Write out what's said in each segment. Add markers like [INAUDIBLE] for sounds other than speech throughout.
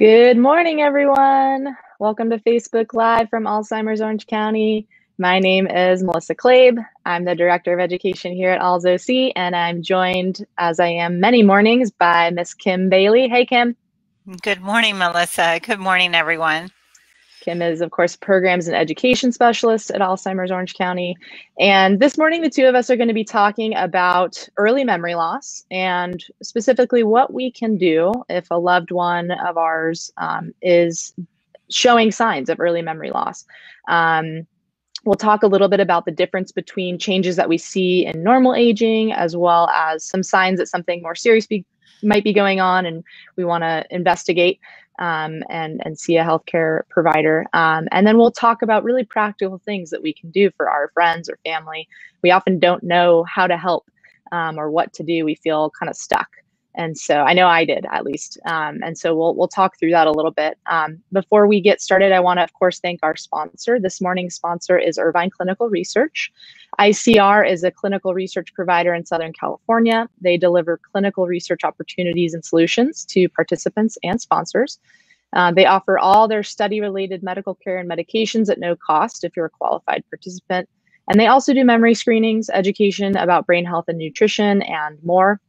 Good morning, everyone. Welcome to Facebook Live from Alzheimer's Orange County. My name is Melissa Klabe. I'm the Director of Education here at Alz OC, and I'm joined, as I am many mornings, by Miss Kim Bailey. Hey, Kim. Good morning, Melissa. Good morning, everyone. Kim is, of course, Programs and Education Specialist at Alzheimer's Orange County. And this morning, the two of us are going to be talking about early memory loss and specifically what we can do if a loved one of ours um, is showing signs of early memory loss. Um, we'll talk a little bit about the difference between changes that we see in normal aging, as well as some signs that something more serious be, might be going on, and we want to investigate um, and, and see a healthcare provider. Um, and then we'll talk about really practical things that we can do for our friends or family. We often don't know how to help um, or what to do. We feel kind of stuck. And so I know I did at least. Um, and so we'll, we'll talk through that a little bit. Um, before we get started, I want to, of course, thank our sponsor. This morning's sponsor is Irvine Clinical Research. ICR is a clinical research provider in Southern California. They deliver clinical research opportunities and solutions to participants and sponsors. Uh, they offer all their study related medical care and medications at no cost if you're a qualified participant. And they also do memory screenings, education about brain health and nutrition, and more.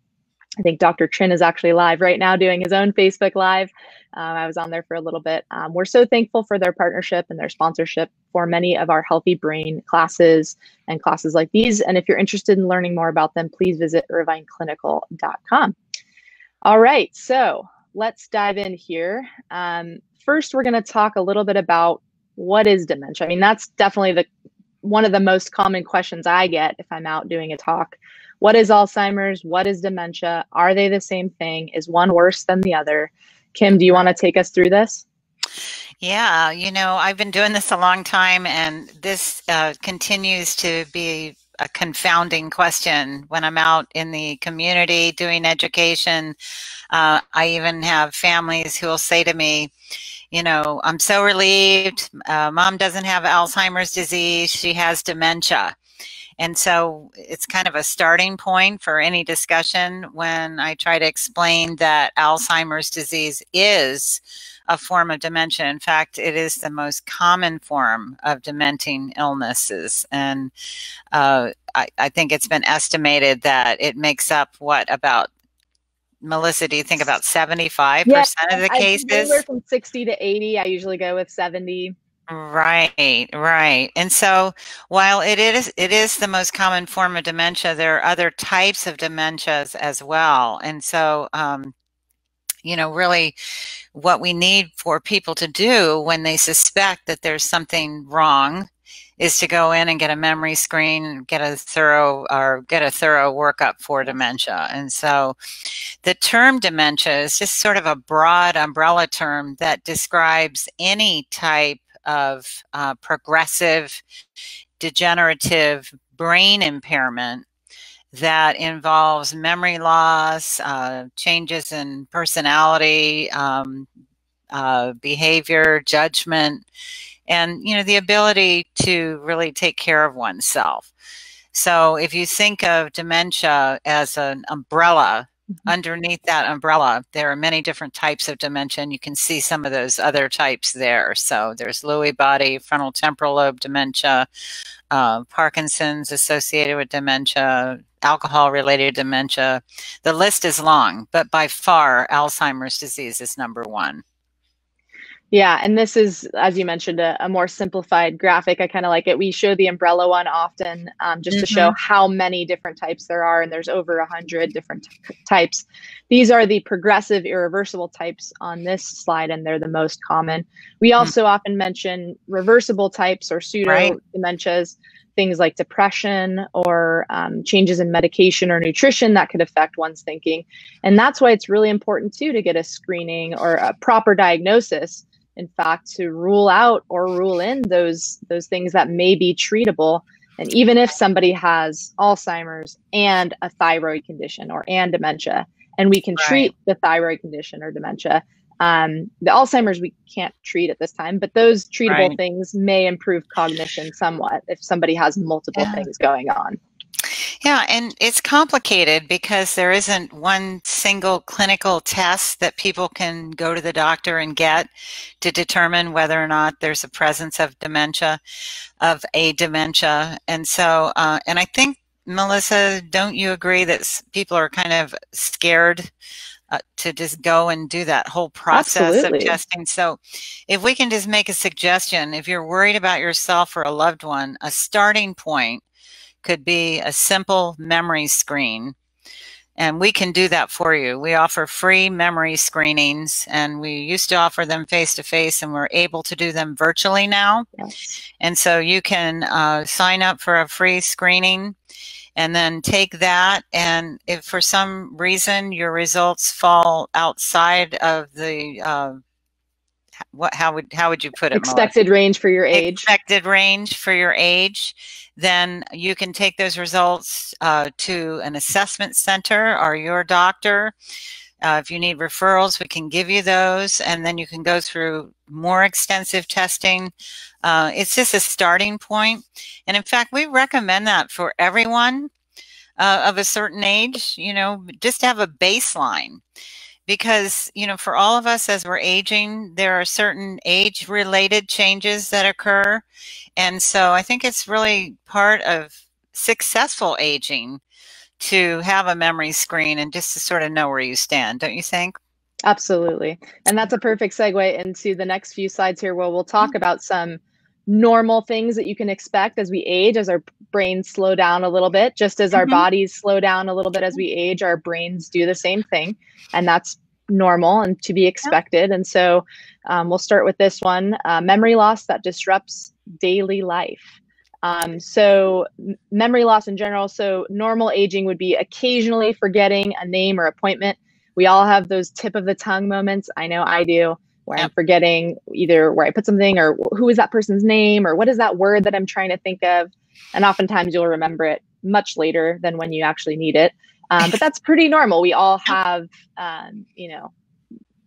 I think Dr. Trinh is actually live right now doing his own Facebook Live. Um, I was on there for a little bit. Um, we're so thankful for their partnership and their sponsorship for many of our Healthy Brain classes and classes like these. And if you're interested in learning more about them, please visit irvineclinical.com. All right, so let's dive in here. Um, first, we're going to talk a little bit about what is dementia. I mean, that's definitely the one of the most common questions I get if I'm out doing a talk. What is Alzheimer's? What is dementia? Are they the same thing? Is one worse than the other? Kim, do you want to take us through this? Yeah, you know, I've been doing this a long time, and this uh, continues to be a confounding question when I'm out in the community doing education. Uh, I even have families who will say to me, you know, I'm so relieved. Uh, mom doesn't have Alzheimer's disease. She has dementia. And so it's kind of a starting point for any discussion when I try to explain that Alzheimer's disease is a form of dementia. In fact, it is the most common form of dementing illnesses. And uh, I, I think it's been estimated that it makes up what about Melissa, do you think about 75% yeah, of the cases? Anywhere from 60 to 80. I usually go with 70. Right, right. And so while it is it is the most common form of dementia, there are other types of dementias as well. And so um, you know, really what we need for people to do when they suspect that there's something wrong is to go in and get a memory screen, get a thorough or get a thorough workup for dementia. And so the term dementia is just sort of a broad umbrella term that describes any type of uh, progressive degenerative brain impairment that involves memory loss, uh, changes in personality, um, uh, behavior, judgment, and you know the ability to really take care of oneself. So if you think of dementia as an umbrella Mm-hmm. underneath that umbrella, there are many different types of dementia. You can see some of those other types there. So there's Lewy body, frontal temporal lobe dementia, uh, Parkinson's associated with dementia, alcohol related dementia. The list is long, but by far, Alzheimer's disease is number one. Yeah, and this is, as you mentioned, a, a more simplified graphic. I kind of like it. We show the umbrella one often um, just mm-hmm. to show mm-hmm. how many different types there are, and there's over a hundred different t- types. These are the progressive irreversible types on this slide, and they're the most common. We mm-hmm. also mm-hmm. often mention reversible types or pseudo right. dementias, things like depression or um, changes in medication or nutrition that could affect one's thinking. And that's why it's really important too to get a screening or a proper diagnosis in fact to rule out or rule in those those things that may be treatable and even if somebody has alzheimer's and a thyroid condition or and dementia and we can right. treat the thyroid condition or dementia um, the alzheimer's we can't treat at this time but those treatable right. things may improve cognition somewhat if somebody has multiple yeah. things going on Yeah, and it's complicated because there isn't one single clinical test that people can go to the doctor and get to determine whether or not there's a presence of dementia, of a dementia. And so, uh, and I think, Melissa, don't you agree that people are kind of scared uh, to just go and do that whole process Absolutely. of testing. So, if we can just make a suggestion, if you're worried about yourself or a loved one, a starting point could be a simple memory screen. And we can do that for you. We offer free memory screenings, and we used to offer them face to face, and we're able to do them virtually now. Yes. And so you can uh, sign up for a free screening and then take that. And if for some reason your results fall outside of the uh, what how would how would you put it expected Melissa? range for your age expected range for your age then you can take those results uh, to an assessment center or your doctor. Uh, if you need referrals we can give you those and then you can go through more extensive testing. Uh, it's just a starting point. And in fact we recommend that for everyone uh, of a certain age you know just have a baseline because you know for all of us as we're aging there are certain age related changes that occur. And so i think it's really part of successful aging to have a memory screen and just to sort of know where you stand don't you think? Absolutely. And that's a perfect segue into the next few slides here where we'll talk mm-hmm. about some normal things that you can expect as we age as our brains slow down a little bit just as our mm-hmm. bodies slow down a little bit as we age our brains do the same thing and that's normal and to be expected. And so um, we'll start with this one uh, memory loss that disrupts daily life. Um, so m- memory loss in general so normal aging would be occasionally forgetting a name or appointment. We all have those tip of the tongue moments. I know i do where I'm forgetting either where I put something or who is that person's name or what is that word that I'm trying to think of. And oftentimes you'll remember it much later than when you actually need it. Um, but that's pretty normal. We all have, um, you know,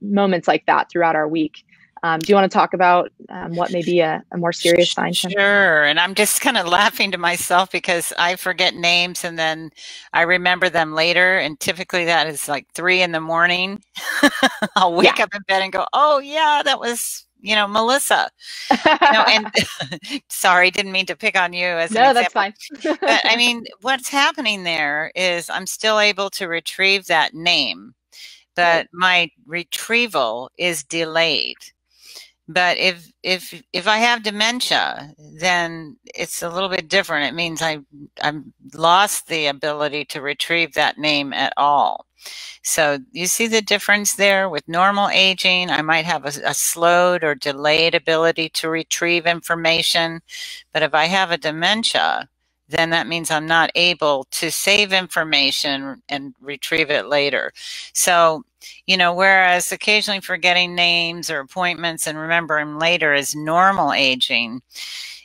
moments like that throughout our week. Um, do you want to talk about um, what may be a, a more serious sign? Sure. And I'm just kind of laughing to myself because I forget names and then I remember them later. And typically that is like three in the morning. [LAUGHS] I'll wake yeah. up in bed and go, oh, yeah, that was you know, Melissa. you know, and [LAUGHS] [LAUGHS] sorry, didn't mean to pick on you as no, that's fine. but I mean, what's happening there is I'm still able to retrieve that name, but my retrieval is delayed but if if if i have dementia then it's a little bit different. It means i i've lost the ability to retrieve that name at all. So you see the difference there with normal aging. I might have a, a slowed or delayed ability to retrieve information. But if i have a dementia then that means I'm not able to save information and retrieve it later. So, you know, whereas occasionally forgetting names or appointments and remembering later is normal aging,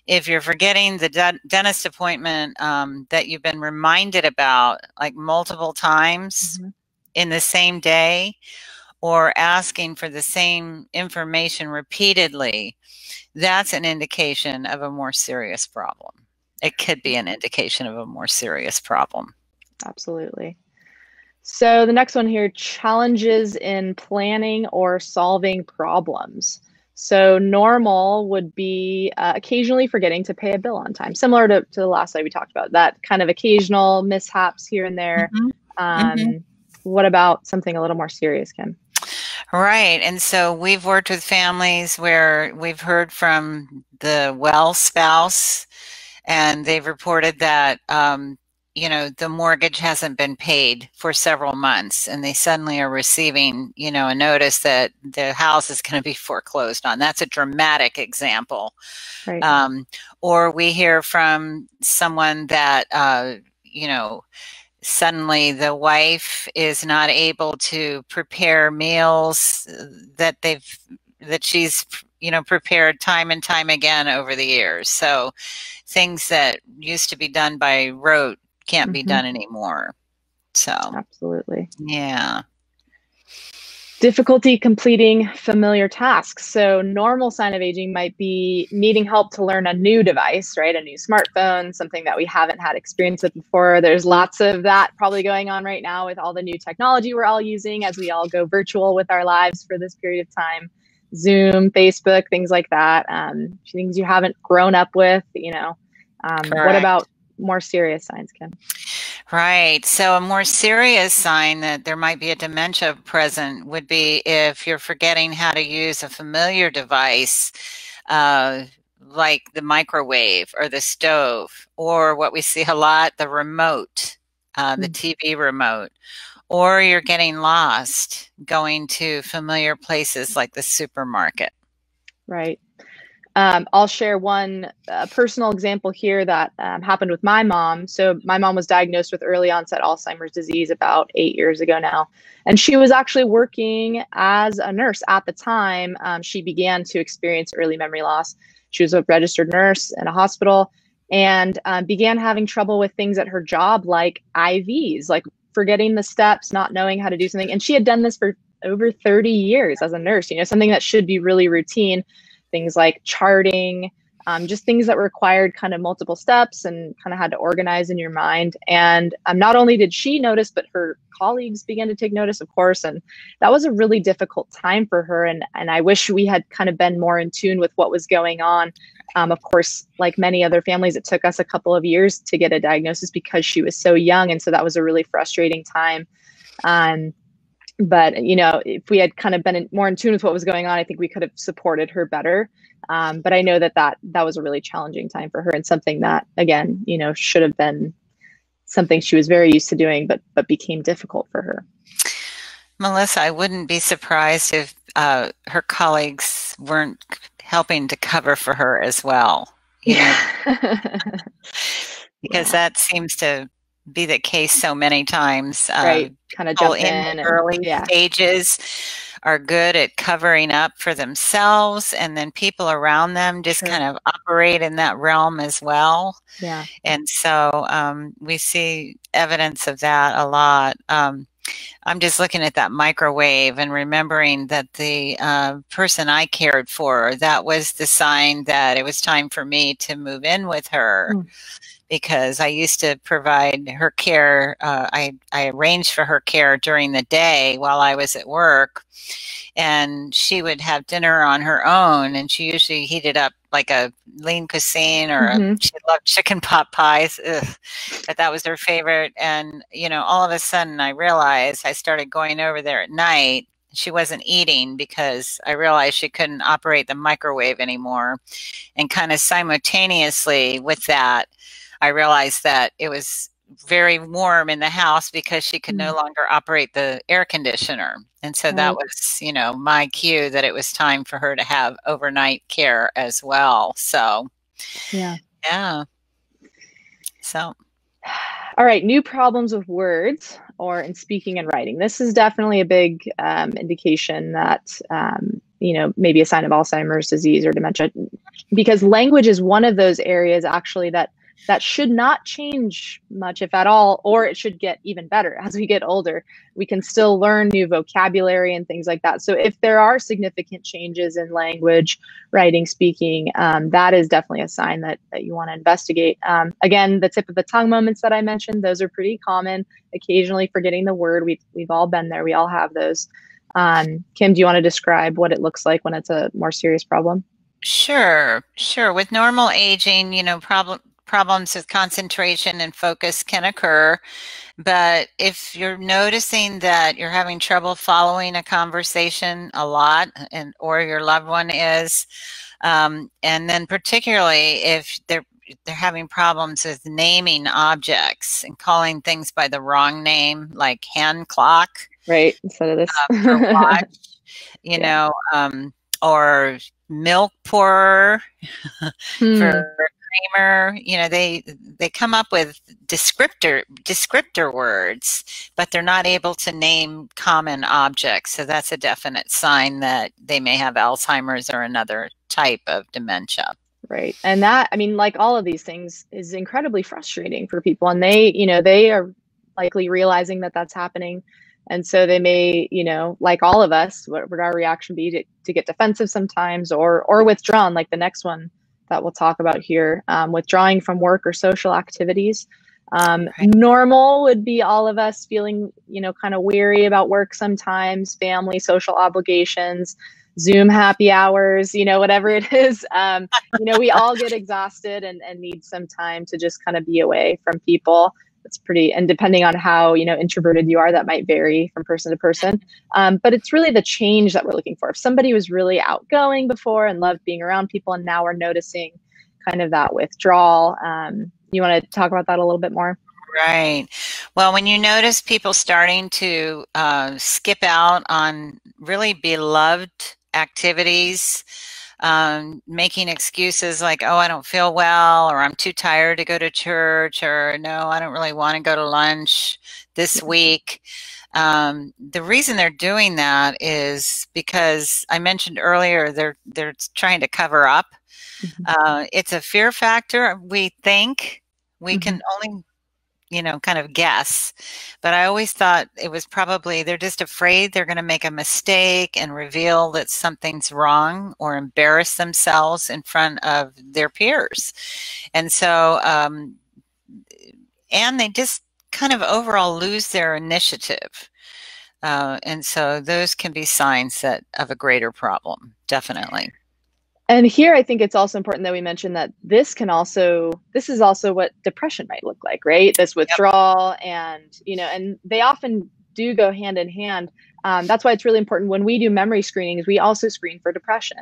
if you're forgetting the de- dentist appointment um, that you've been reminded about like multiple times mm-hmm. in the same day, or asking for the same information repeatedly, that's an indication of a more serious problem it could be an indication of a more serious problem. Absolutely. So the next one here challenges in planning or solving problems. So normal would be uh, occasionally forgetting to pay a bill on time, similar to, to the last slide we talked about, that kind of occasional mishaps here and there. Mm-hmm. Um, mm-hmm. What about something a little more serious, Kim? Right. And so we've worked with families where we've heard from the well spouse and they've reported that um, you know the mortgage hasn't been paid for several months and they suddenly are receiving you know a notice that the house is going to be foreclosed on. That's a dramatic example. Right. um, or we hear from someone that uh, you know suddenly the wife is not able to prepare meals that they've that she's you know prepared time and time again over the years. So things that used to be done by rote can't mm-hmm. be done anymore. So absolutely, yeah. difficulty completing familiar tasks. So, normal sign of aging might be needing help to learn a new device, right? A new smartphone, something that we haven't had experience with before. There's lots of that probably going on right now with all the new technology we're all using as we all go virtual with our lives for this period of time. Zoom, Facebook, things like that. Um, things you haven't grown up with, you know. Um, what about more serious signs, Kim? Right. So, a more serious sign that there might be a dementia present would be if you're forgetting how to use a familiar device uh, like the microwave or the stove, or what we see a lot the remote, uh, the mm. TV remote, or you're getting lost going to familiar places like the supermarket. Right. Um, I'll share one uh, personal example here that um, happened with my mom. So, my mom was diagnosed with early onset Alzheimer's disease about eight years ago now. And she was actually working as a nurse at the time um, she began to experience early memory loss. She was a registered nurse in a hospital and um, began having trouble with things at her job like IVs, like forgetting the steps, not knowing how to do something. And she had done this for over 30 years as a nurse, you know, something that should be really routine things like charting, um, just things that required kind of multiple steps and kind of had to organize in your mind. And um, not only did she notice, but her colleagues began to take notice, of course. And that was a really difficult time for her. And, and I wish we had kind of been more in tune with what was going on. Um, of course, like many other families, it took us a couple of years to get a diagnosis because she was so young. And so that was a really frustrating time. Um, but you know if we had kind of been in, more in tune with what was going on i think we could have supported her better um, but i know that that that was a really challenging time for her and something that again you know should have been something she was very used to doing but but became difficult for her melissa i wouldn't be surprised if uh, her colleagues weren't helping to cover for her as well yeah [LAUGHS] because yeah. that seems to be the case so many times. Right. Um, kind of jump in, in early and, yeah. stages are good at covering up for themselves and then people around them just sure. kind of operate in that realm as well yeah and so um, we see evidence of that a lot um, i'm just looking at that microwave and remembering that the uh, person i cared for that was the sign that it was time for me to move in with her mm because I used to provide her care. Uh, I, I arranged for her care during the day while I was at work. And she would have dinner on her own. And she usually heated up like a lean cuisine or mm-hmm. a, [LAUGHS] she loved chicken pot pies. Ugh, but that was her favorite. And, you know, all of a sudden I realized I started going over there at night she wasn't eating because I realized she couldn't operate the microwave anymore. And kind of simultaneously with that, I realized that it was very warm in the house because she could no mm. longer operate the air conditioner. And so that was, you know, my cue that it was time for her to have overnight care as well. So, yeah. Yeah. So, all right, new problems with words or in speaking and writing. This is definitely a big um, indication that, um, you know, maybe a sign of Alzheimer's disease or dementia, because language is one of those areas actually that that should not change much, if at all, or it should get even better [LAUGHS] as we get older. We can still learn new vocabulary and things like that. So, if there are significant changes in language, writing, speaking, um, that is definitely a sign that, that you want to investigate. Um, again, the tip of the tongue moments that I mentioned, those are pretty common. Occasionally forgetting the word, we've, we've all been there, we all have those. Um, Kim, do you want to describe what it looks like when it's a more serious problem? Sure, sure. With normal aging, you know, problem problems with concentration and focus can occur. But if you're noticing that you're having trouble following a conversation a lot, and or your loved one is, um, and then particularly if they're they're having problems with naming objects and calling things by the wrong name, like hand clock, right? Instead of this, uh, [LAUGHS] watch, you yeah. know, um, or milk pourer [LAUGHS] hmm. for You know, they they come up with descriptor descriptor words, but they're not able to name common objects. So that's a definite sign that they may have Alzheimer's or another type of dementia. Right. And that I mean like all of these things is incredibly frustrating for people and they, you know, they are likely realizing that that's happening And so they may, you know, like all of us, what would our reaction be to, to get defensive sometimes or or withdrawn, like the next one that we'll talk about here, um, withdrawing from work or social activities. Um, right. Normal would be all of us feeling, you know, kind of weary about work sometimes, family, social obligations, Zoom happy hours, you know, whatever it [LAUGHS] is. Um, you know, we all get exhausted and, and need some time to just kind of be away from people. It's pretty, and depending on how, you know, introverted you are, that might vary from person to person. Um, but it's really the change that we're looking for. If somebody was really outgoing before and loved being around people, and now we're noticing kind of that withdrawal, um, you want to talk about that a little bit more? Right. Well, when you notice people starting to uh, skip out on really beloved activities, um, making excuses like, oh, I don't feel well, or I'm too tired to go to church, or no, I don't really want to go to lunch this mm-hmm. week. Um, the reason they're doing that is because I mentioned earlier they're they're trying to cover up. Mm-hmm. Uh, it's a fear factor. We think we mm-hmm. can only you know, kind of guess. But I always thought it was probably they're just afraid they're going to make a mistake and reveal that something's wrong or embarrass themselves in front of their peers. And so, um, and they just kind of overall lose their initiative. Uh, and so those can be signs that of a greater problem, definitely and here i think it's also important that we mention that this can also this is also what depression might look like right? This withdrawal yep. and you know and they often do go hand in hand. Um, that's why it's really important when we do memory screenings we also screen for depression.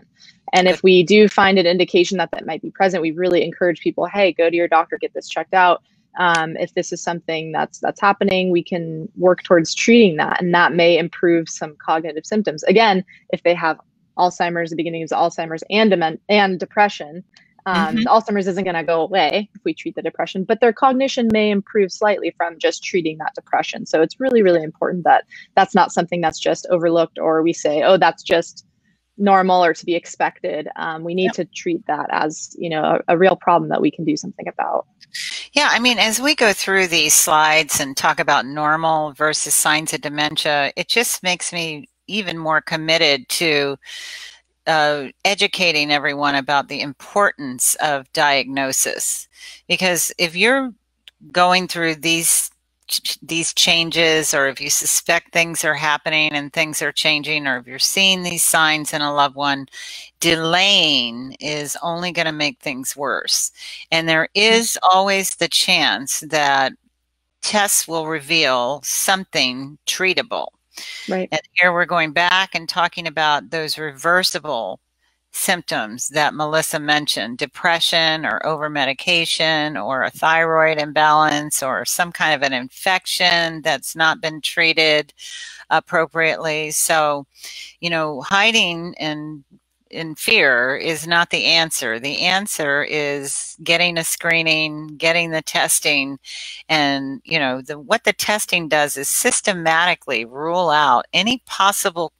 And if we do find an indication that that might be present we really encourage people hey go to your doctor get this checked out. Um, if this is something that's that's happening we can work towards treating that and that may improve some cognitive symptoms. Again if they have Alzheimer's, the beginnings of Alzheimer's and dement- and depression. Um, mm-hmm. Alzheimer's isn't going to go away if we treat the depression, but their cognition may improve slightly from just treating that depression. So it's really, really important that that's not something that's just overlooked or we say, oh, that's just normal or to be expected. Um, we need yep. to treat that as you know a, a real problem that we can do something about. Yeah, I mean, as we go through these slides and talk about normal versus signs of dementia, it just makes me even more committed to uh, educating everyone about the importance of diagnosis. Because if you're going through these these changes or if you suspect things are happening and things are changing or if you're seeing these signs in a loved one delaying is only going to make things worse and there is always the chance that tests will reveal something treatable Right. And here we're going back and talking about those reversible symptoms that Melissa mentioned depression or over medication or a thyroid imbalance or some kind of an infection that's not been treated appropriately. So, you know, hiding and in fear is not the answer. The answer is getting a screening, getting the testing, and you know the, what the testing does is systematically rule out any possible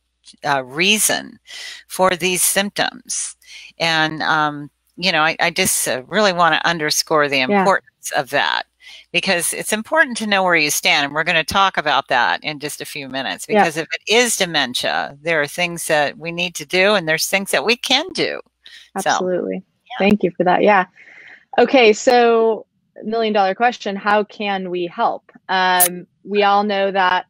uh, reason for these symptoms. And um, you know, I, I just uh, really want to underscore the importance yeah. of that because it's important to know where you stand. And we're going to talk about that in just a few minutes because yeah. if it is dementia, there are things that we need to do and there's things that we can do. Absolutely. So, yeah. Thank you for that. Yeah. Okay. So, million dollar question How can we help? Um, we all know that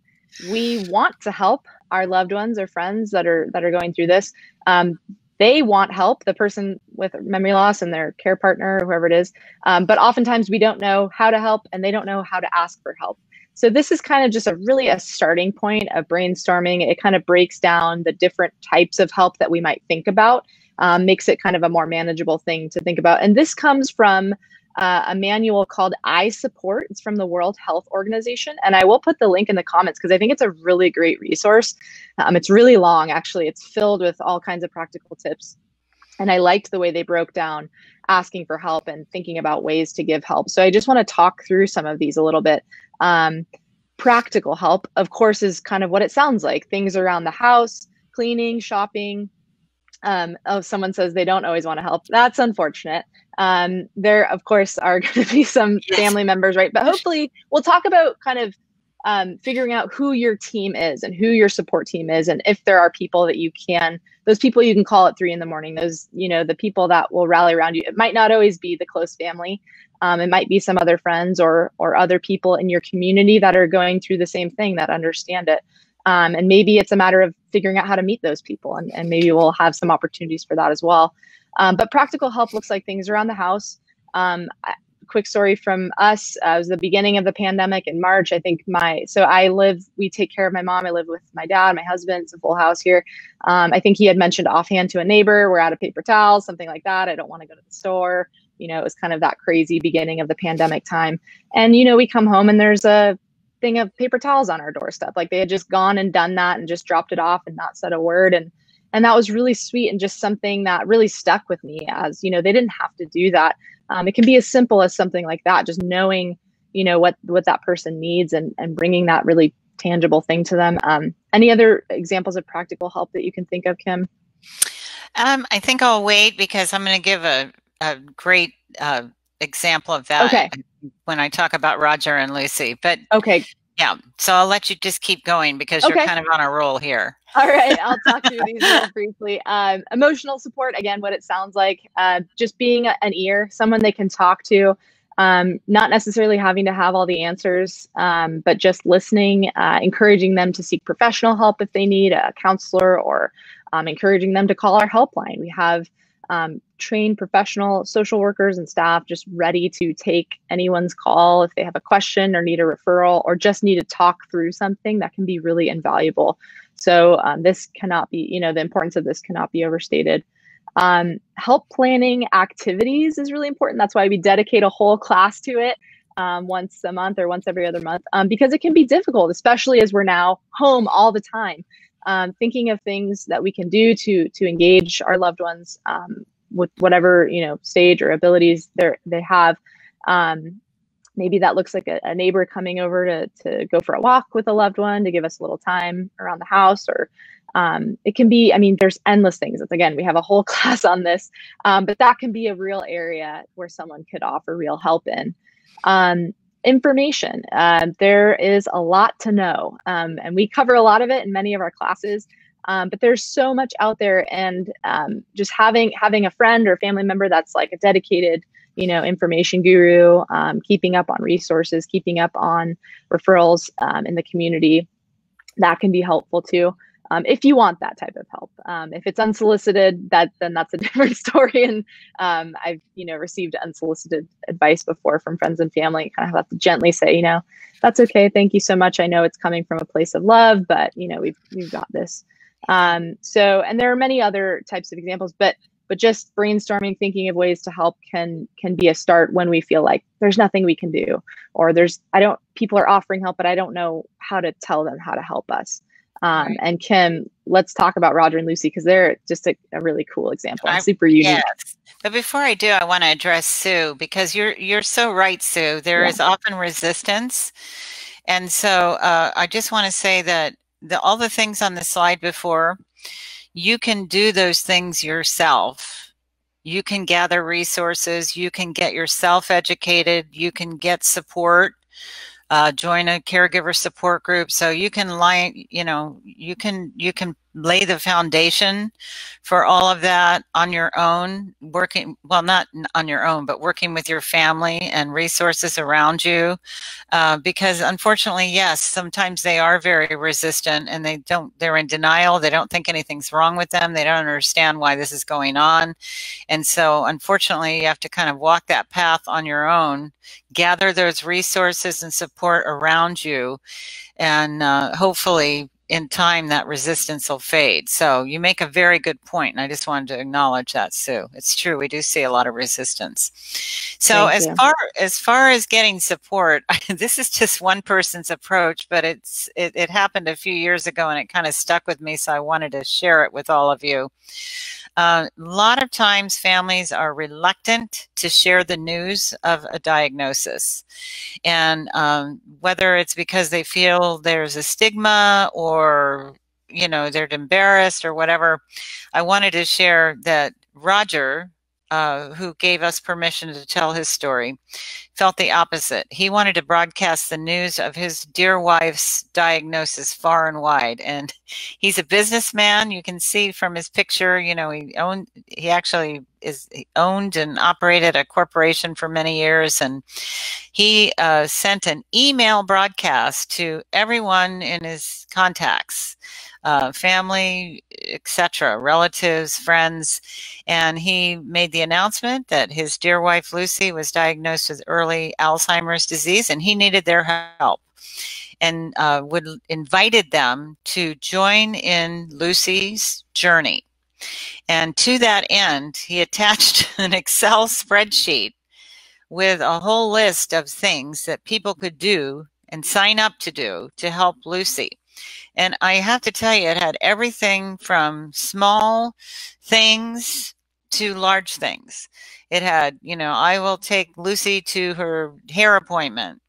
we want to help our loved ones or friends that are that are going through this um, they want help, the person with memory loss and their care partner, whoever it is. Um, but oftentimes we don't know how to help and they don't know how to ask for help. So this is kind of just a really a starting point of brainstorming. It kind of breaks down the different types of help that we might think about, um, makes it kind of a more manageable thing to think about. And this comes from uh, a manual called iSupport. It's from the World Health Organization. And I will put the link in the comments because I think it's a really great resource. Um, it's really long, actually. It's filled with all kinds of practical tips. And I liked the way they broke down asking for help and thinking about ways to give help. So I just want to talk through some of these a little bit. Um, practical help, of course, is kind of what it sounds like things around the house, cleaning, shopping. Um, oh, someone says they don't always want to help. That's unfortunate. Um, there, of course, are [LAUGHS] going to be some yes. family members, right? But hopefully, we'll talk about kind of um, figuring out who your team is and who your support team is, and if there are people that you can, those people you can call at three in the morning, those, you know, the people that will rally around you. It might not always be the close family. Um, it might be some other friends or or other people in your community that are going through the same thing that understand it. Um, and maybe it's a matter of figuring out how to meet those people, and, and maybe we'll have some opportunities for that as well. Um, but practical help looks like things around the house. Um, quick story from us. Uh, it was the beginning of the pandemic in March. I think my so I live. We take care of my mom. I live with my dad, my husband. It's a full house here. Um, I think he had mentioned offhand to a neighbor, "We're out of paper towels," something like that. I don't want to go to the store. You know, it was kind of that crazy beginning of the pandemic time. And you know, we come home and there's a thing of paper towels on our doorstep. Like they had just gone and done that and just dropped it off and not said a word. And and that was really sweet and just something that really stuck with me as you know they didn't have to do that um, it can be as simple as something like that just knowing you know what what that person needs and and bringing that really tangible thing to them um, any other examples of practical help that you can think of kim um, i think i'll wait because i'm going to give a, a great uh, example of that okay. When i talk about roger and lucy but okay yeah so i'll let you just keep going because okay. you're kind of on a roll here all right, I'll talk through these real [LAUGHS] briefly. Um, emotional support, again, what it sounds like, uh, just being an ear, someone they can talk to, um, not necessarily having to have all the answers, um, but just listening, uh, encouraging them to seek professional help if they need a counselor, or um, encouraging them to call our helpline. We have um, trained professional social workers and staff just ready to take anyone's call if they have a question or need a referral or just need to talk through something that can be really invaluable. So um, this cannot be, you know, the importance of this cannot be overstated. Um, help planning activities is really important. That's why we dedicate a whole class to it um, once a month or once every other month um, because it can be difficult, especially as we're now home all the time. Um, thinking of things that we can do to to engage our loved ones um, with whatever you know stage or abilities they they have. Um, maybe that looks like a, a, neighbor coming over to, to go for a walk with a loved one to give us a little time around the house or um, it can be i mean there's endless things. It's, again we have a whole [LAUGHS] class on this um, but that can be a real area where someone could offer real help in. Um, information uh, there is a lot to know um, and we cover a lot of it in many of our classes um, but there's so much out there and um, just having having a friend or family member that's like a dedicated you know, information guru, um, keeping up on resources, keeping up on referrals um, in the community. That can be helpful too. Um, if you want that type of help. Um, if it's unsolicited, that then that's a [LAUGHS] different story. And um, I've you know received unsolicited advice before from friends and family. Kind of have to gently say, you know, that's okay. Thank you so much. I know it's coming from a place of love, but you know we've we've got this. Um, so, and there are many other types of examples, but but just brainstorming thinking of ways to help can can be a start when we feel like there's nothing we can do or there's i don't people are offering help but i don't know how to tell them how to help us um, right. and kim let's talk about roger and lucy because they're just a, a, really cool example and super unique yes. but before i do i want to address sue because you're you're so right sue There yeah. is often resistance and so uh, i just want to say that the, all the things on the slide before you can do those things yourself. You can gather resources, you can get yourself educated, you can get support, uh, join a caregiver support group. So you can line, you know, you can, you can lay the foundation for all of that on your own, working, well, not on your own, but working with your family and resources around you. Uh, because unfortunately, yes, sometimes they are very resistant and they don't, they're in denial. They don't think anything's wrong with them. They don't understand why this is going on. And so unfortunately, you have to kind of walk that path on your own, gather those resources and support around you and uh, hopefully in time that resistance will fade. So you make a very good point, and I just wanted to acknowledge that, Sue. It's true, we do see a lot of resistance. So Thank as you. far as far as getting support, [LAUGHS] this is just one person's approach, but it's it, it happened a few years ago, and it kind of stuck with me, so I wanted to share it with all of you. Uh, a lot of times families are reluctant to share the news of a diagnosis. And um, whether it's because they feel there's a stigma or, you know, they're embarrassed or whatever, I wanted to share that Roger uh, who gave us permission to tell his story, felt the opposite. He wanted to broadcast the news of his dear wife's diagnosis far and wide. And [LAUGHS] he's a businessman. You can see from his picture, you know, he owned, he actually is he owned and operated a corporation for many years. And he uh, sent an email broadcast to everyone in his contacts uh, family, etc., relatives, friends, and he made the announcement that his dear wife Lucy was diagnosed with early Alzheimer's disease, and he needed their help, and uh, would invited them to join in Lucy's journey. And to that end, he [LAUGHS] attached an Excel spreadsheet with a whole list of things that people could do and sign up to do to help Lucy. And I have to tell you, it had everything from small things to large things. It had, you know, I will take Lucy to her hair appointment.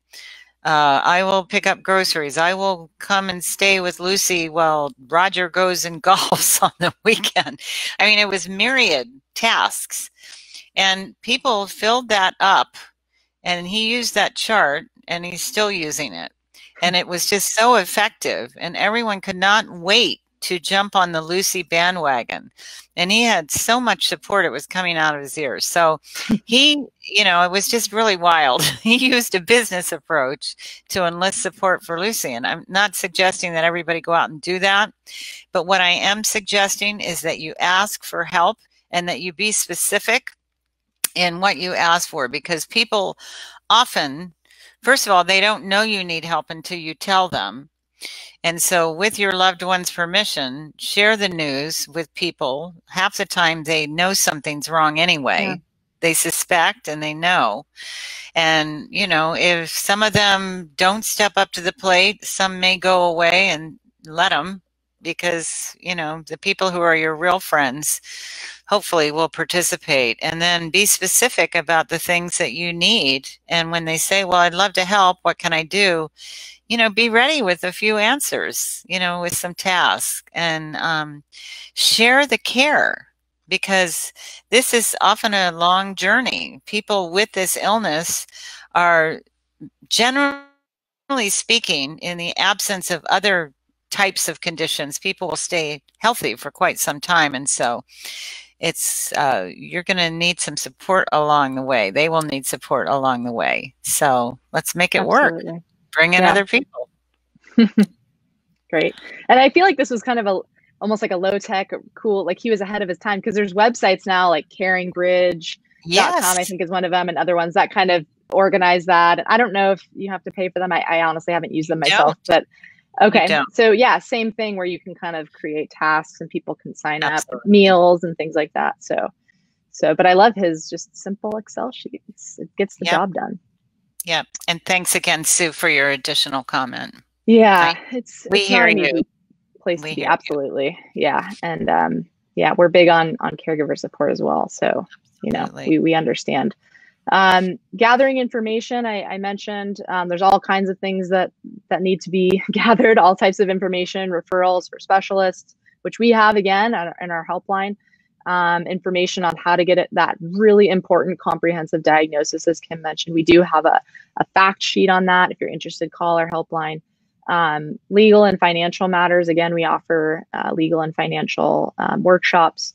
Uh, I will pick up groceries. I will come and stay with Lucy while Roger goes and [LAUGHS] golfs on the weekend. I mean, it was myriad tasks. And people filled that up, and he used that chart, and he's still using it and it was just so effective and everyone could not wait to jump on the Lucy bandwagon. And he had so much support, it was coming out of his ears. So [LAUGHS] he, you know, it was just really wild. [LAUGHS] he used a business approach to enlist support for Lucy. And I'm not suggesting that everybody go out and do that. But what I am suggesting is that you ask for help and that you be specific in what you ask for because people often First of all, they don't know you need help until you tell them. And so, with your loved one's permission, share the news with people. Half the time, they know something's wrong anyway. Yeah. They suspect and they know. And, you know, if some of them don't step up to the plate, some may go away and let them because, you know, the people who are your real friends hopefully will participate and then be specific about the things that you need. And when they say, well, I'd love to help, what can I do? You know, be ready with a few answers, you know, with some tasks and um, share the care because this is often a long journey. People with this illness are generally speaking, in the absence of other types of conditions, people will stay healthy for quite some time. And so it's uh, you're going to need some support along the way. They will need support along the way. So let's make it Absolutely. work. Bring in yeah. other people. [LAUGHS] Great. And I feel like this was kind of a almost like a low tech, cool. Like he was ahead of his time because there's websites now like CaringBridge.com, yes. I think is one of them, and other ones that kind of organize that. I don't know if you have to pay for them. I, I honestly haven't used them myself, but Okay. So yeah, same thing where you can kind of create tasks and people can sign Absolutely. up meals and things like that. So so but I love his just simple Excel sheets. It gets the yep. job done. Yeah. And thanks again, Sue, for your additional comment. Yeah. I, it's, we it's hear you. place we to be. Absolutely. You. Yeah. And um yeah, we're big on on caregiver support as well. So, you know, we, we understand. Um, gathering information, I, I mentioned um, there's all kinds of things that that need to be [LAUGHS] gathered, all types of information, referrals for specialists, which we have again in our helpline. Um, information on how to get it that really important comprehensive diagnosis, as Kim mentioned. We do have a, a fact sheet on that. If you're interested, call our helpline. Um, legal and financial matters, again, we offer uh, legal and financial um, workshops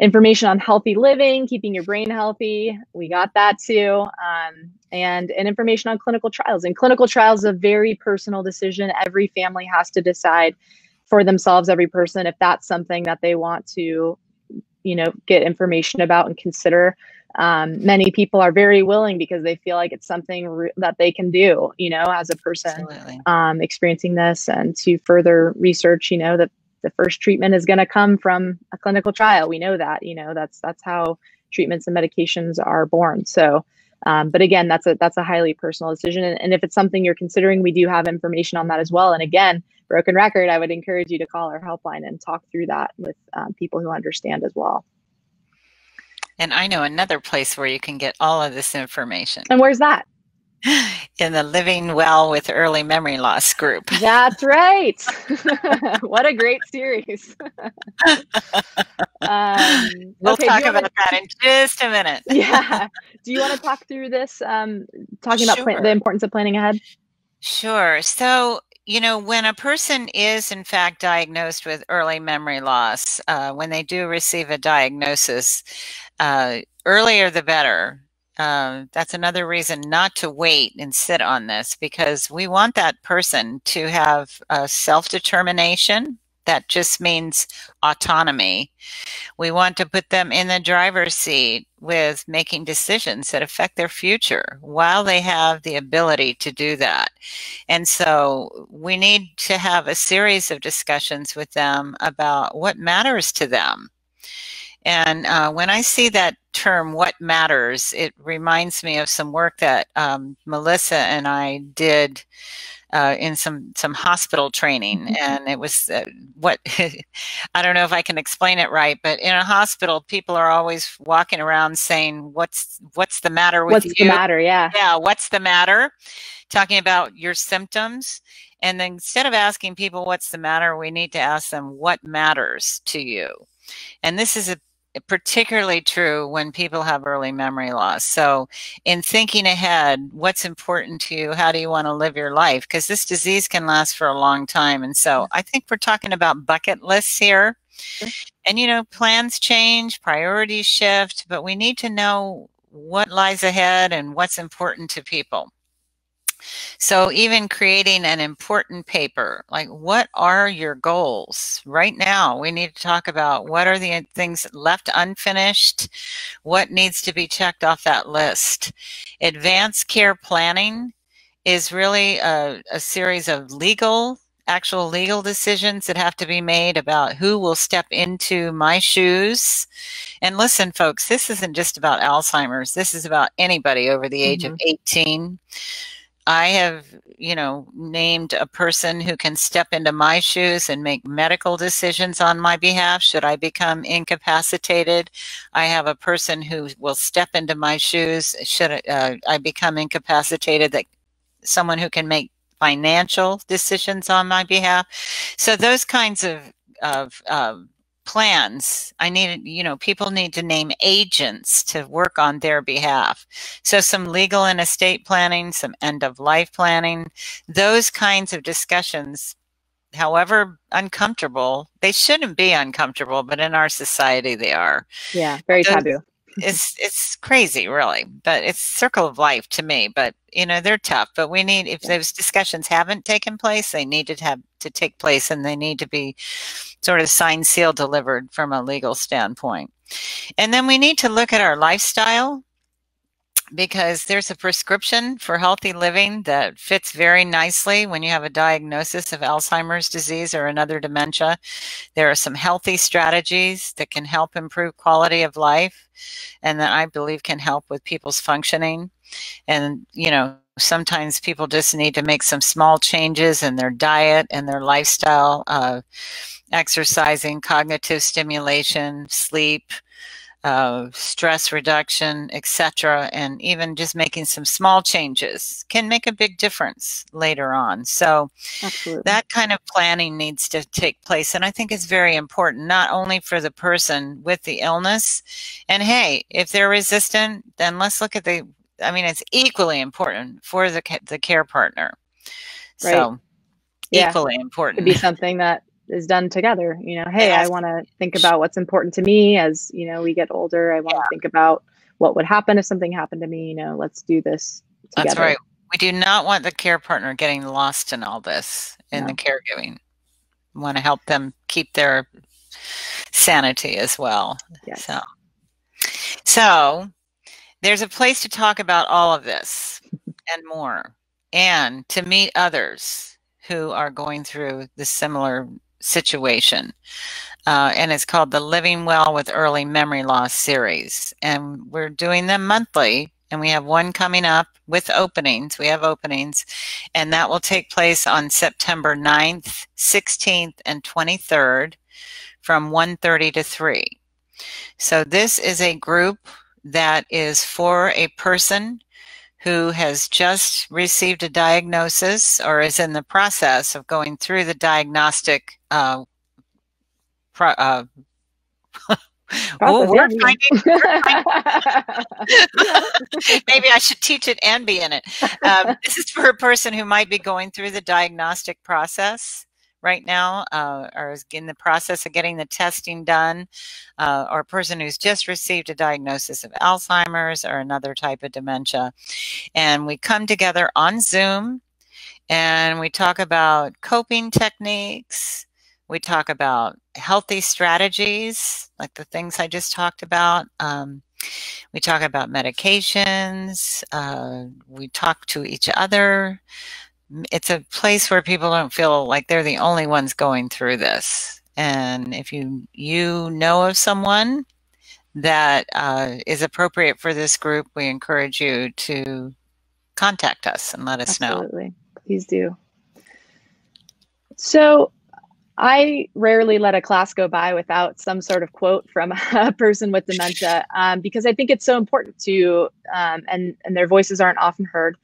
information on healthy living, keeping your brain healthy. We got that too. Um, and, and information on clinical trials. And clinical trials is a very personal decision. Every family has to decide for themselves, every person, if that's something that they want to, you know, get information about and consider. Um, many people are very willing because they feel like it's something re- that they can do, you know, as a person um, experiencing this and to further research, you know, that the first treatment is going to come from a clinical trial. We know that, you know, that's that's how treatments and medications are born. So, um, but again, that's a that's a highly personal decision. And, and if it's something you're considering, we do have information on that as well. And again, broken record, I would encourage you to call our helpline and talk through that with um, people who understand as well. And I know another place where you can get all of this information. And where's that? In the Living Well with Early Memory Loss group. [LAUGHS] That's right. [LAUGHS] what a great series. [LAUGHS] um, we'll okay, talk about that in just a minute. yeah. Do you want to talk through this? Um, talking about plan- the importance of planning ahead. Sure. So you know, when a person is in fact diagnosed with early memory loss, uh, when they do receive a diagnosis, uh, earlier the better. Uh, that's another reason not to wait and sit on this because we want that person to have self determination that just means autonomy. We want to put them in the driver's seat with making decisions that affect their future while they have the ability to do that. And so we need to have a series of discussions with them about what matters to them. And uh, when I see that term, what matters, it reminds me of some work that um, Melissa and I did uh, in some some hospital training, mm-hmm. and it was uh, what [LAUGHS] I don't know if I can explain it right, but in a hospital, people are always walking around saying, "What's what's the matter with what's you?" What's the matter? Yeah, yeah. What's the matter? Talking about your symptoms, and then instead of asking people what's the matter, we need to ask them what matters to you. And this is a particularly true when people have early memory loss. So, in thinking ahead, what's important to you? How do you want to live your life? Because this disease can last for a long time. And so, mm-hmm. I think we're talking about bucket lists here. And, you know, plans change, priorities shift, but we need to know what lies ahead and what's important to people. So even creating an important paper, like what are your goals right now? We need to talk about what are the things left unfinished, what needs to be checked off that list. Advanced care planning is really a, a series of legal actual legal decisions that have to be made about who will step into my shoes. And listen, folks, this isn't just about Alzheimer's. This is about anybody over the age mm-hmm. of 18. I have, you know, named a person who can step into my shoes and make medical decisions on my behalf should I become incapacitated. I have a person who will step into my shoes should uh, I become incapacitated that someone who can make financial decisions on my behalf. So those kinds of of um, plans. I needed, you know, people need to name agents to work on their behalf. So some legal and estate planning, some end of life planning, those kinds of discussions, however uncomfortable, they shouldn't be uncomfortable, but in our society they are. Yeah, very those, taboo [LAUGHS] it's it's crazy really but it's circle of life to me but you know they're tough but we need if those discussions haven't taken place they need to have to take place and they need to be sort of signed seal delivered from a legal standpoint. And then we need to look at our lifestyle because there's a prescription for healthy living that fits very nicely when you have a diagnosis of Alzheimer's disease or another dementia. There are some healthy strategies that can help improve quality of life and that I believe can help with people's functioning. And, you know, sometimes people just need to make some small changes in their diet and their lifestyle, uh, exercising, cognitive stimulation, sleep, uh, stress reduction, etc., and even just making some small changes can make a big difference later on. So Absolutely. that kind of planning needs to take place, and I think it's very important not only for the person with the illness. And hey, if they're resistant, then let's look at the. I mean, it's equally important for the the care partner. Right. So yeah. equally important. to be something that is done together you know hey i want to think about what's important to me as you know we get older i want to yeah. think about what would happen if something happened to me you know let's do this together. that's right we do not want the care partner getting lost in all this in no. the caregiving we want to help them keep their sanity as well yes. so so there's a place to talk about all of this [LAUGHS] and more and to meet others who are going through the similar situation. Uh, and it's called the Living Well with Early Memory Loss series. And we're doing them monthly. And we have one coming up with openings. We have openings. And that will take place on September 9th, 16th, and 23rd from 1.30 to 3. So this is a group that is for a person who has just received a diagnosis or is in the process of going through the diagnostic uh, pro, uh, [LAUGHS] Oh, we're finding, we're finding. [LAUGHS] Maybe I should teach it and be in it. Um, this is for a person who might be going through the diagnostic process right now uh, or is in the process of getting the testing done uh, or a person who's just received a diagnosis of Alzheimer's or another type of dementia. And we come together on Zoom and we talk about coping techniques. We talk about healthy strategies, like the things I just talked about. Um, we talk about medications. Uh, we talk to each other it's a place where people don't feel like they're the only ones going through this. And if you you know of someone that uh, is appropriate for this group, we encourage you to contact us and let us Absolutely. know. Absolutely, please do. So, I rarely let a class go by without some sort of quote from [LAUGHS] a person with dementia um, because I think it's so important to, um, and and their voices aren't often heard.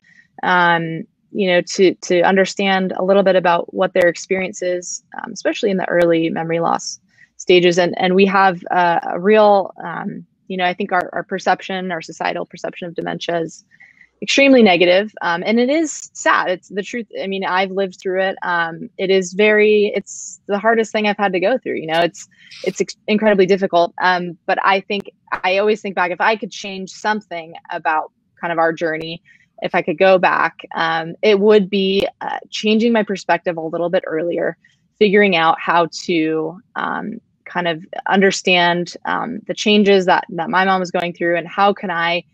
Um, you know to to understand a little bit about what their experience is um, especially in the early memory loss stages. And and we have uh, a real um, you know i think our, our perception our societal perception of dementia is extremely negative. Um, and it is sad. It's the truth. I mean i've lived through it. Um, it is very it's the hardest thing i've had to go through you know it's it's ex- incredibly difficult. Um, but i think i always think back if i could change something about kind of our journey if I could go back, um, it would be uh, changing my perspective a little bit earlier, figuring out how to um, kind of understand um, the changes that that my mom was going through, and how can I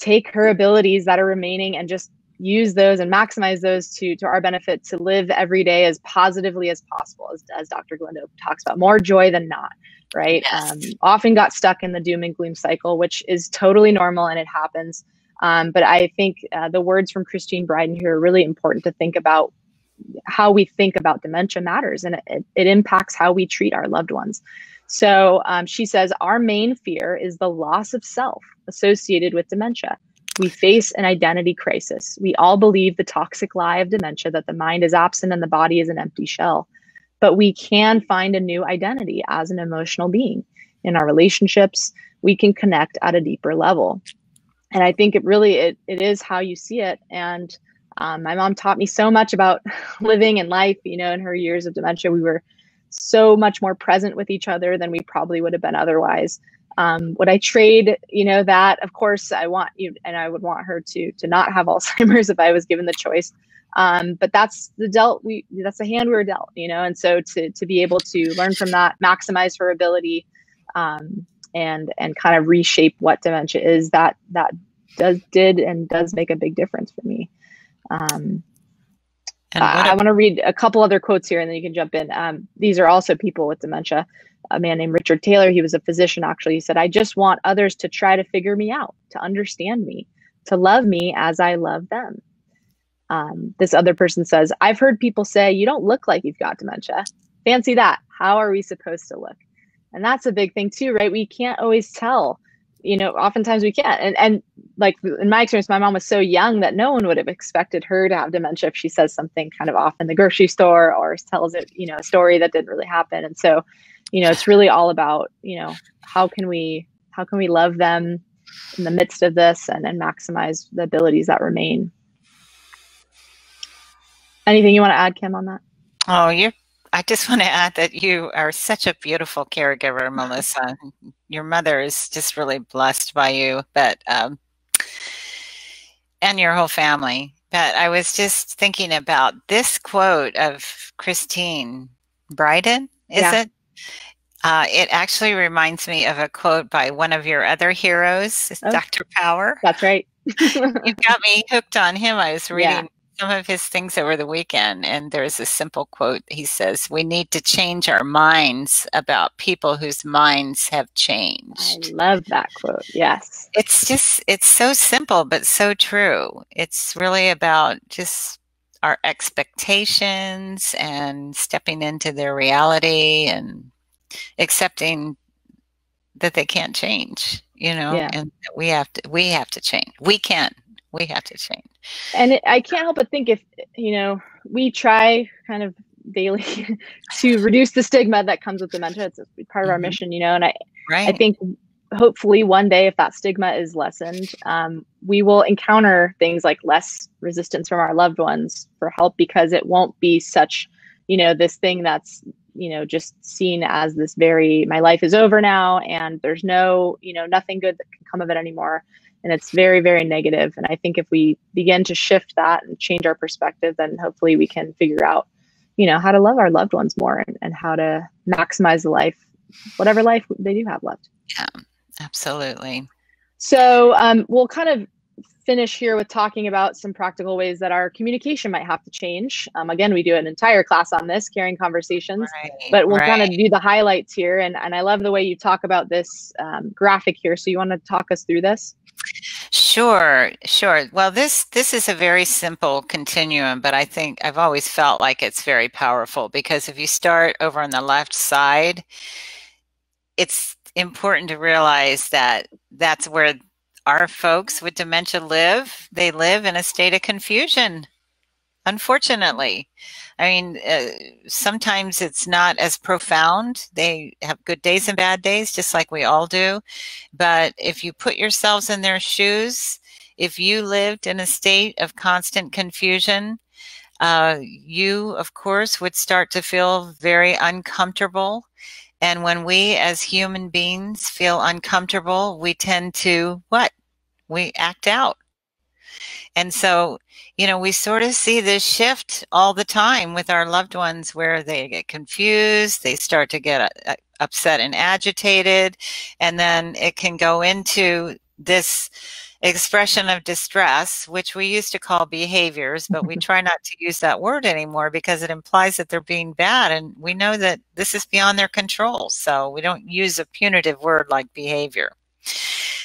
take her abilities that are remaining and just use those and maximize those to to our benefit to live every day as positively as possible, as, as Dr. Galindo talks about, more joy than not. Right. Yes. Um, often got stuck in the doom and gloom cycle, which is totally normal and it happens. Um, but I think uh, the words from Christine Bryden here are really important to think about how we think about dementia matters and it, it impacts how we treat our loved ones. So um, she says, Our main fear is the loss of self associated with dementia. We face an identity crisis. We all believe the toxic lie of dementia that the mind is absent and the body is an empty shell. But we can find a new identity as an emotional being. In our relationships, we can connect at a deeper level and I think it really it, it is how you see it. And um, my mom taught me so much about [LAUGHS] living and life. You know, in her years of dementia, we were so much more present with each other than we probably would have been otherwise. Um, would I trade, you know, that? Of course, I want you, and I would want her to to not have [LAUGHS] Alzheimer's if I was given the choice. Um, but that's the dealt we that's the hand we were dealt, you know. And so to to be able to learn from that, maximize her ability, um, and and kind of reshape what dementia is that that does did and does make a big difference for me. Um, I, I want to read a couple other quotes here and then you can jump in. Um, these are also people with dementia. A man named richard taylor he was a physician actually he said i just want others to try to figure me out to understand me to love me as i love them. Um, this other person says i've heard people say you don't look like you've got dementia. Fancy that. How are we supposed to look and that's a big thing too right? We can't always tell you know oftentimes we can't. And and like in my experience my mom was so young that no one would have expected her to have dementia if she says something kind of off in the grocery store or tells it you know a story that didn't really happen. And so you know it's really all about you know how can we how can we love them in the midst of this and, and maximize the abilities that remain? Anything you want to add kim on that? Oh you're I just want to add that you are such a beautiful caregiver, Melissa. Your mother is just really blessed by you, but um, and your whole family. But I was just thinking about this quote of Christine Bryden. Is yeah. it? Uh, it actually reminds me of a quote by one of your other heroes, oh, Dr. Power. That's right. you got me hooked on him. I was [LAUGHS] reading some of his things over the weekend, and there's a simple quote. He says, We need to change our minds about people whose minds have changed. I love that quote. Yes. It's just, it's so simple, but so true. It's really about just our expectations and stepping into their reality and accepting that they can't change you know yeah. and we have to we have to change we can we have to change. And it, I can't help but think if, you know, we try kind of daily [LAUGHS] to reduce the stigma that comes with dementia, it's part of our mm-hmm. mission, you know, and I, right. I think hopefully one day, if that stigma is lessened, um, we will encounter things like less resistance from our loved ones for help because it won't be such, you know, this thing that's you know just seen as this very my life is over now and there's no you know nothing good that can come of it anymore and it's very very negative. And i think if we begin to shift that and change our perspective then hopefully we can figure out you know how to love our loved ones more and, and how to maximize the life whatever life they do have left. Yeah absolutely. So um, we'll kind of finish here with talking about some practical ways that our communication might have to change. Um, again, we do an entire class on this, caring conversations, right, but we'll right. kind of do the highlights here. And, and I love the way you talk about this um, graphic here. So you want to talk us through this? Sure, sure. Well, this this is a very simple continuum, but I think I've always felt like it's very powerful because if you start over on the left side, it's important to realize that that's where our folks with dementia live. They live in a state of confusion, unfortunately. I mean, uh, sometimes it's not as profound. They have good days and bad days, just like we all do. But if you put yourselves in their shoes, if you lived in a state of constant confusion, uh, you, of course, would start to feel very uncomfortable. And when we as human beings feel uncomfortable, we tend to what? We act out. And so, you know, we sort of see this shift all the time with our loved ones where they get confused, they start to get uh, upset and agitated, and then it can go into this expression of distress, which we used to call behaviors, but we try not to use that word anymore because it implies that they're being bad. And we know that this is beyond their control. So we don't use a punitive word like behavior.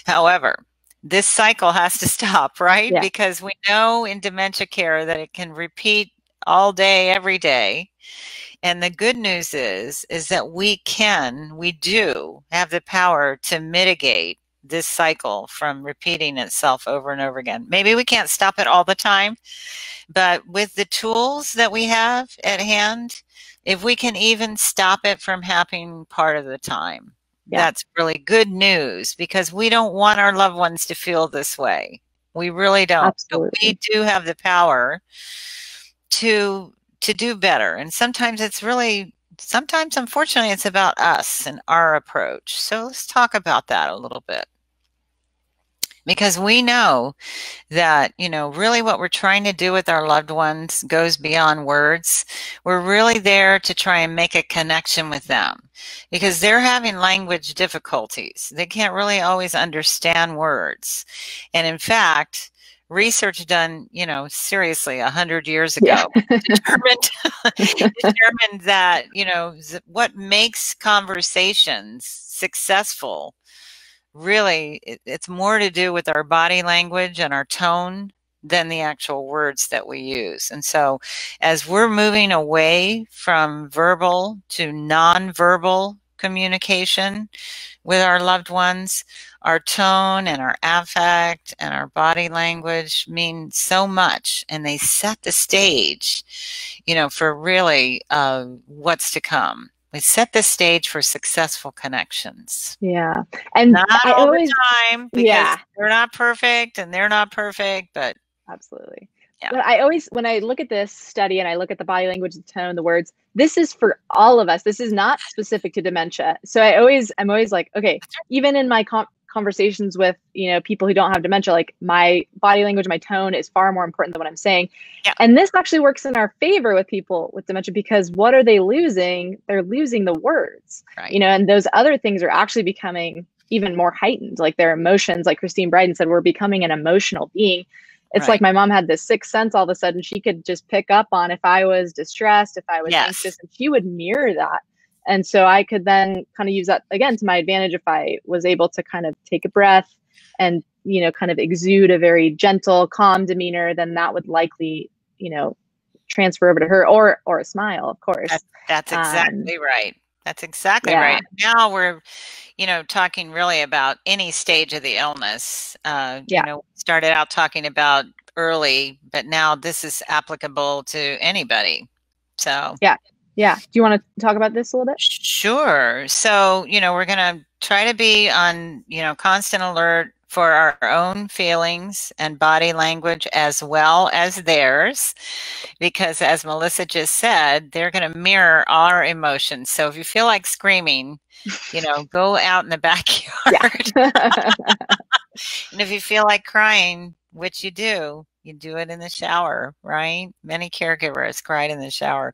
However, this cycle has to [LAUGHS] stop, right? Yeah. Because we know in dementia care that it can repeat all day, every day. And the good news is, is that we can, we do have the power to mitigate this cycle from repeating itself over and over again. Maybe we can't stop it all the time, but with the tools that we have at hand, if we can even stop it from happening part of the time, yeah. that's really good news because we don't want our loved ones to feel this way. We really don't. Absolutely. We do have the power to to do better. And sometimes it's really sometimes unfortunately it's about us and our approach. So let's talk about that a little bit because we know that you know really what we're trying to do with our loved ones goes beyond words. We're really there to try and make a connection with them because they're having language difficulties. They can't really always understand words. And in fact research done you know seriously a hundred years ago yeah. determined [LAUGHS] determined that you know what makes conversations successful really it, it's more to do with our body language and our tone than the actual words that we use. And so as we're moving away from verbal to nonverbal communication with our loved ones, our tone and our affect and our body language mean so much and they set the stage, you know, for really uh, what's to come we set the stage for successful connections. Yeah. And not I all always, the time because yeah. they're not perfect and they're not perfect, but absolutely. Yeah. But I always, when I look at this study and I look at the body language, the tone, the words, this is for all of us. This is not specific to dementia. So I always, I'm always like, okay, even in my comp- conversations with you know people who don't have dementia like my body language my tone is far more important than what i'm saying yeah. and this actually works in our favor with people with dementia because what are they losing they're losing the words right. you know and those other things are actually becoming even more heightened like their emotions like christine bryden said we're becoming an emotional being it's right. like my mom had this sixth sense all of a sudden she could just pick up on if i was distressed if i was yes. anxious and she would mirror that and so I could then kind of use that again to my advantage if I was able to kind of take a breath and, you know, kind of exude a very gentle, calm demeanor, then that would likely, you know, transfer over to her or or a smile, of course. That's, that's exactly um, right. That's exactly yeah. right. Now we're, you know, talking really about any stage of the illness. Uh, yeah. You know, started out talking about early, but now this is applicable to anybody. So yeah, Yeah. Do you want to talk about this a little bit? Sure. So, you know, we're going to try to be on, you know, constant alert for our own feelings and body language as well as theirs. Because as Melissa just said, they're going to mirror our emotions. So if you feel like screaming, you know, [LAUGHS] go out in the backyard. [LAUGHS] and if you feel like crying, which you do, you do it in the shower, right? Many caregivers cried in the shower.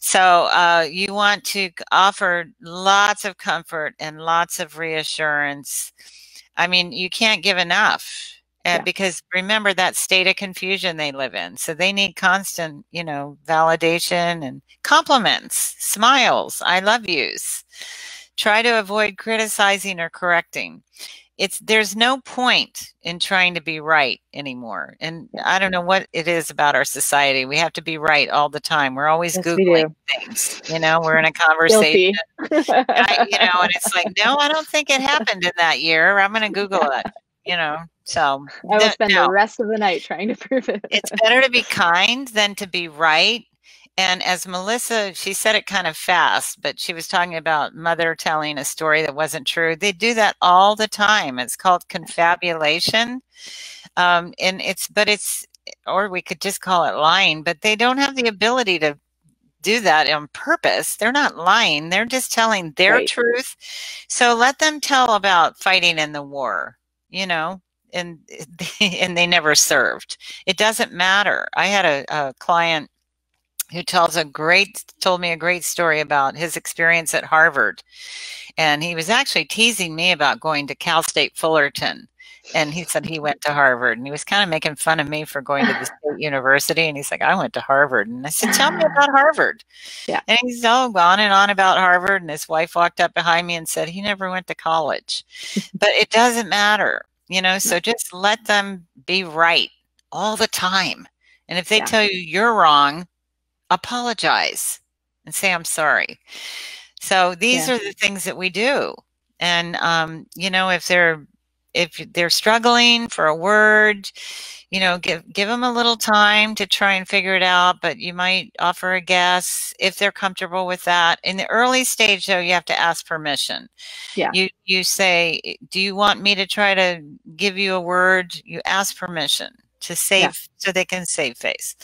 So uh, you want to offer lots of comfort and lots of reassurance. I mean, you can't give enough. Yeah. because remember that state of confusion they live in. So they need constant, you know, validation and compliments, smiles, I love yous. Try to avoid criticizing or correcting it's there's no point in trying to be right anymore and i don't know what it is about our society we have to be right all the time we're always yes, googling things you know we're in a conversation [LAUGHS] I, you know and it's like no i don't think it happened in that year i'm going to google it you know so i will spend no. the rest of the night trying to [LAUGHS] prove it. It's better to be kind than to be right and as Melissa, she said it kind of fast, but she was talking about mother telling a story that wasn't true. They do that all the time. It's called confabulation. Um, and it's, but it's, or we could just call it lying, but they don't have the ability to do that on purpose. They're not lying. They're just telling their right. truth. So let them tell about fighting in the war, you know, and, [LAUGHS] and they never served. It doesn't matter. I had a, a client who tells a great told me a great story about his experience at Harvard. And he was actually teasing me about going to Cal State Fullerton. And he said he went to Harvard and he was kind of making fun of me for going to the [LAUGHS] state university. And he's like, I went to Harvard. And I said, Tell me about Harvard. Yeah. And he's all on and on about Harvard. And his wife walked up behind me and said, He never went to college. [LAUGHS] but it doesn't matter, you know, so just let them be right all the time. And if they yeah. tell you you're wrong, apologize and say i'm sorry. So these yeah. are the things that we do. And um, you know if they're if they're struggling for a word you know give give them a little time to try and figure it out but you might offer a guess if they're comfortable with that. In the early stage though you have to ask permission. Yeah. You you say do you want me to try to give you a word? You ask permission to save yeah. so they can save face.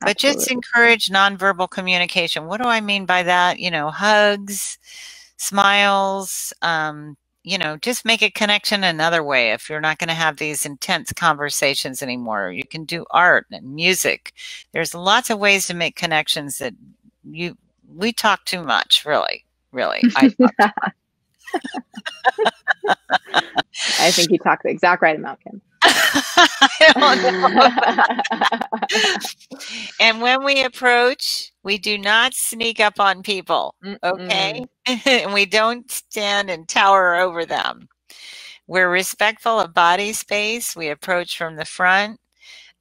But just encourage nonverbal communication. What do I mean by that? You know, hugs, smiles, um, you know, just make a connection another way if you're not going to have these intense conversations anymore. You can do art and music. There's lots of ways to make connections that you we talk too much, really. Really. I, [LAUGHS] I think you talk the exact right amount, Kim. [LAUGHS] and when we approach, we do not sneak up on people, okay? [LAUGHS] and we don't stand and tower over them. We're respectful of body space. We approach from the front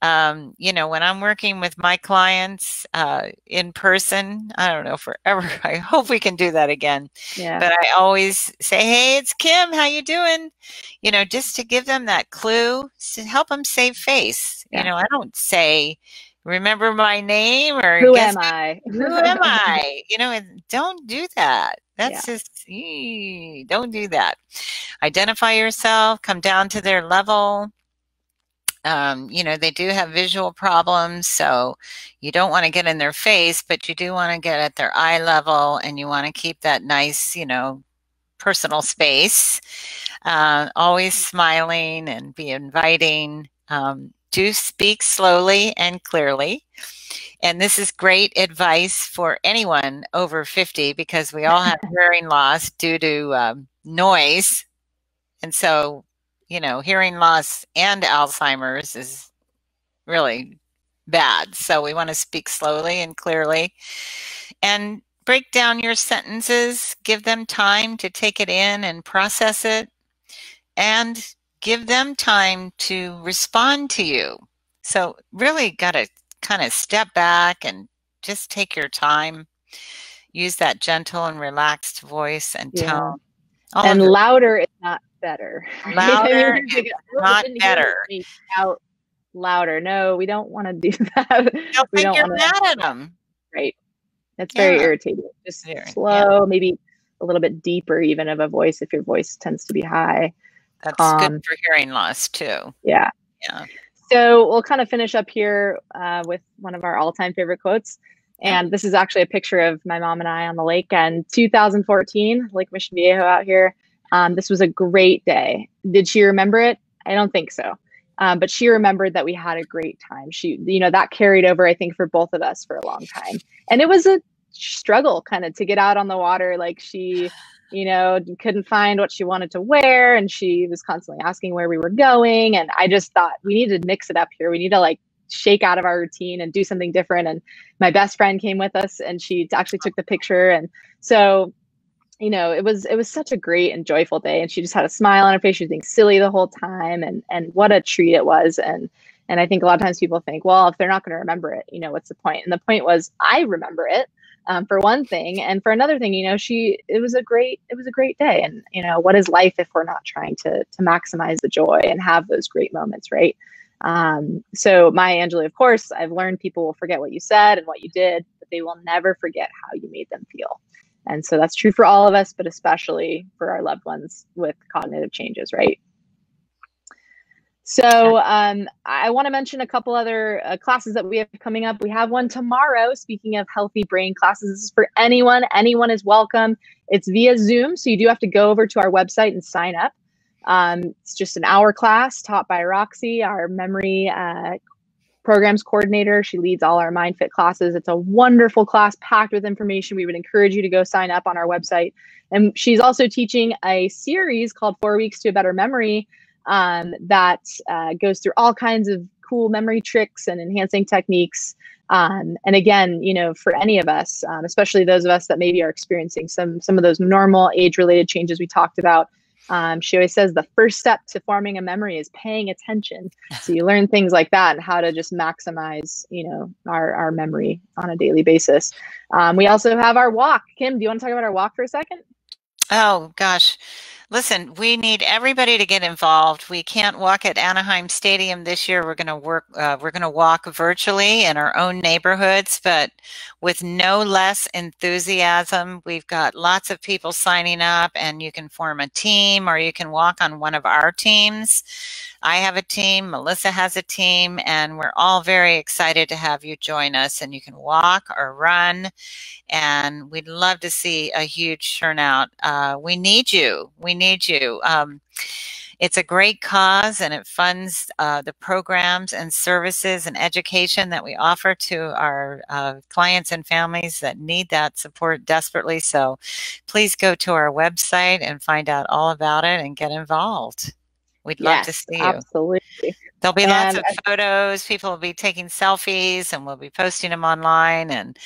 um, you know, when I'm working with my clients uh, in person, I don't know forever. [LAUGHS] I hope we can do that again. Yeah. But I always say, "Hey, it's Kim. How you doing?" You know, just to give them that clue to help them save face. Yeah. You know, I don't say, "Remember my name" or "Who am I?" Who am [LAUGHS] I? You know, and don't do that. That's yeah. just don't do that. Identify yourself. Come down to their level um, you know, they do have visual problems, so you don't want to get in their face, but you do want to get at their eye level and you want to keep that nice, you know, personal space. Uh, always smiling and be inviting. Um, do speak slowly and clearly. And this is great advice for anyone over 50 because we all have [LAUGHS] hearing loss due to um, noise. And so you know, hearing loss and Alzheimer's is really bad. So we want to speak slowly and clearly and break down your sentences, give them time to take it in and process it, and give them time to respond to you. So really got to kind of step back and just take your time. Use that gentle and relaxed voice and tone. Yeah. and louder is not better. [LAUGHS] Louder not better. Out louder. No, we don't want to [LAUGHS] do that. They'll we think don't you're wanna, mad at them. Right. That's very yeah. irritating. Just very, slow, yeah. maybe a little bit deeper even of a voice if your voice tends to be high. That's good for hearing loss too. Yeah. Yeah. So we'll kind of finish up here uh, with one of our all-time favorite quotes. And this is actually a picture of my mom and I on the lake and 2014, Lake Mission Viejo out here. Um, this was a great day. Did she remember it? I don't think so. Um, but she remembered that we had a great time. She, you know, that carried over, I think, for both of us for a long time. And it was a struggle kind of to get out on the water. Like she, you know, couldn't find what she wanted to wear. And she was constantly asking where we were going. And I just thought we need to mix it up here. We need to like shake out of our routine and do something different. And my best friend came with us and she actually took the picture. And so, you know, it was it was such a great and joyful day. And she just had a smile on her face. She was being silly the whole time. And and what a treat it was. And and I think a lot of times people think, well, if they're not going to remember it, you know, what's the point? And the point was I remember it. Um, for one thing and for another thing you know she it was a great it was a great day and you know what is life if we're not trying to to maximize the joy and have those great moments right um, so Maya Angelou, of course, I've learned people will forget what you said and what you did, but they will never forget how you made them feel. And so that's true for all of us, but especially for our loved ones with cognitive changes, right? So um, I want to mention a couple other uh, classes that we have coming up. We have one tomorrow. Speaking of healthy brain classes, this is for anyone. Anyone is welcome. It's via Zoom, so you do have to go over to our website and sign up. Um, it's just an hour class taught by Roxy, our memory uh, programs coordinator. She leads all our MindFit classes. It's a wonderful class packed with information. We would encourage you to go sign up on our website. And she's also teaching a series called Four Weeks to a Better Memory um, that uh, goes through all kinds of cool memory tricks and enhancing techniques. Um, and again, you know, for any of us, um, especially those of us that maybe are experiencing some some of those normal age-related changes we talked about, um, she always says the first step to forming a memory is paying attention. So you learn things like that and how to just maximize, you know, our, our memory on a daily basis. Um, we also have our walk. Kim, do you want to talk about our walk for a second? Oh gosh. Listen, we need everybody to get involved. We can't walk at Anaheim Stadium this year. We're going to work. Uh, we're going to walk virtually in our own neighborhoods, but with no less enthusiasm. We've got lots of people signing up, and you can form a team, or you can walk on one of our teams. I have a team, Melissa has a team, and we're all very excited to have you join us. And you can walk or run, and we'd love to see a huge turnout. Uh, we need you. We need you. Um, it's a great cause and it funds uh, the programs and services and education that we offer to our uh, clients and families that need that support desperately. So please go to our website and find out all about it and get involved. We'd love yes, to see you. Absolutely. There'll be and lots of photos. People will be taking selfies and we'll be posting them online. And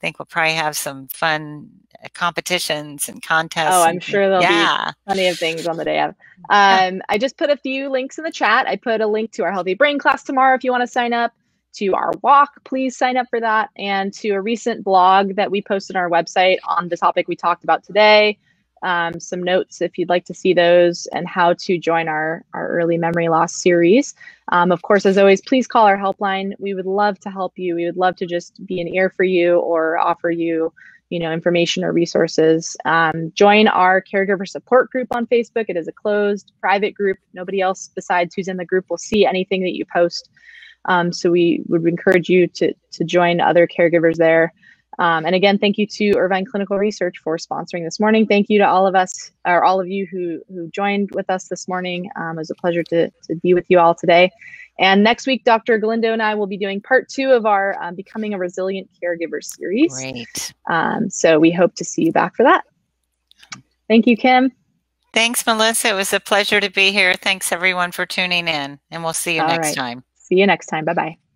think we'll probably have some fun uh, competitions and contests. Oh, I'm sure there'll yeah. be plenty of things on the day of. [LAUGHS] Um, I just put a few links in the chat. I put a link to our Healthy Brain class tomorrow if you want to sign up. To our walk, please sign up for that. And to a recent blog that we posted on our website on the topic we talked about today um, some notes if you'd like to see those and how to join our, our early memory loss series. Um, of course, as always, please call our helpline. We would love to help you. We would love to just be an ear for you or offer you you know information or resources um, join our caregiver support group on facebook it is a closed private group nobody else besides who's in the group will see anything that you post um, so we would encourage you to to join other caregivers there um, and again, thank you to Irvine Clinical Research for sponsoring this morning. Thank you to all of us, or all of you who, who joined with us this morning. Um, it was a pleasure to, to be with you all today. And next week, Dr. Galindo and I will be doing part two of our um, Becoming a Resilient Caregiver series. Great. Um, so we hope to see you back for that. Thank you, Kim. Thanks, Melissa. It was a pleasure to be here. Thanks, everyone, for tuning in. And we'll see you all next right. time. See you next time. Bye bye.